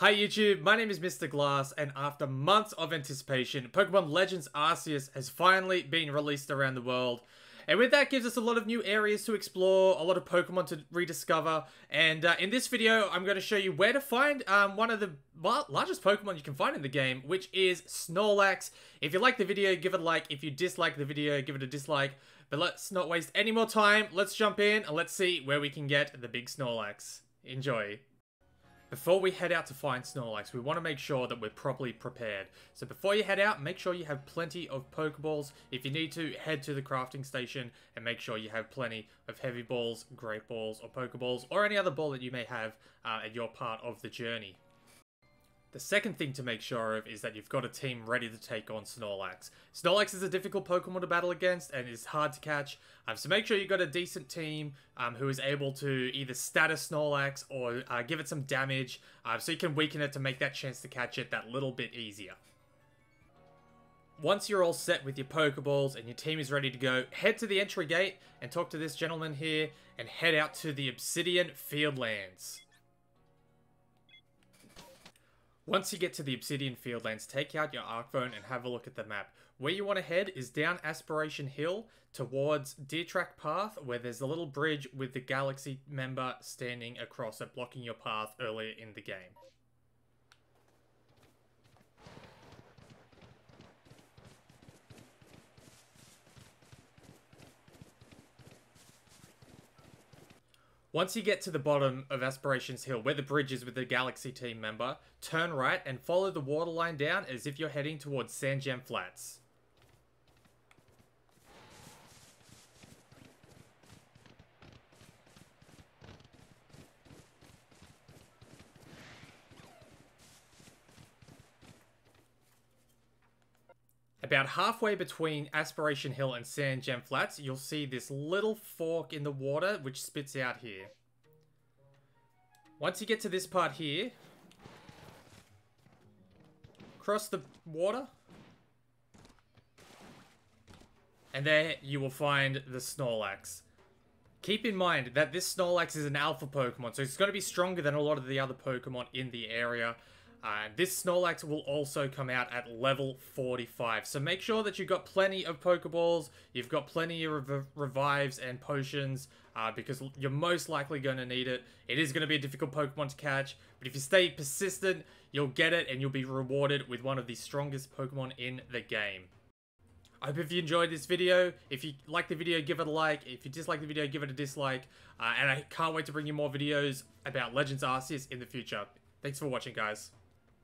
Hi YouTube, my name is Mr. Glass, and after months of anticipation, Pokemon Legends Arceus has finally been released around the world. And with that gives us a lot of new areas to explore, a lot of Pokemon to rediscover, and uh, in this video I'm going to show you where to find um, one of the largest Pokemon you can find in the game, which is Snorlax. If you like the video, give it a like. If you dislike the video, give it a dislike. But let's not waste any more time, let's jump in and let's see where we can get the big Snorlax. Enjoy. Before we head out to find Snorlax, we want to make sure that we're properly prepared. So before you head out, make sure you have plenty of Pokeballs. If you need to, head to the crafting station and make sure you have plenty of Heavy Balls, Great Balls, or Pokeballs, or any other ball that you may have uh, at your part of the journey. The second thing to make sure of is that you've got a team ready to take on Snorlax. Snorlax is a difficult Pokemon to battle against and is hard to catch, um, so make sure you've got a decent team um, who is able to either status Snorlax or uh, give it some damage uh, so you can weaken it to make that chance to catch it that little bit easier. Once you're all set with your Pokeballs and your team is ready to go, head to the entry gate and talk to this gentleman here and head out to the Obsidian Fieldlands. Once you get to the Obsidian Fieldlands, take out your Arc Phone and have a look at the map. Where you want to head is down Aspiration Hill towards Deer Track Path, where there's a little bridge with the Galaxy member standing across it, blocking your path earlier in the game. Once you get to the bottom of Aspirations Hill, where the bridge is with the Galaxy team member, turn right and follow the water line down as if you're heading towards Sandgem Flats. About halfway between Aspiration Hill and Sand Sandgem Flats, you'll see this little fork in the water which spits out here. Once you get to this part here, cross the water, and there you will find the Snorlax. Keep in mind that this Snorlax is an alpha Pokemon, so it's going to be stronger than a lot of the other Pokemon in the area. This Snorlax will also come out at level 45. So make sure that you've got plenty of Pokeballs, you've got plenty of rev revives and potions, uh, because you're most likely going to need it. It is going to be a difficult Pokemon to catch, but if you stay persistent, you'll get it and you'll be rewarded with one of the strongest Pokemon in the game. I hope if you enjoyed this video, if you like the video, give it a like. If you dislike the video, give it a dislike. Uh, and I can't wait to bring you more videos about Legends Arceus in the future. Thanks for watching, guys.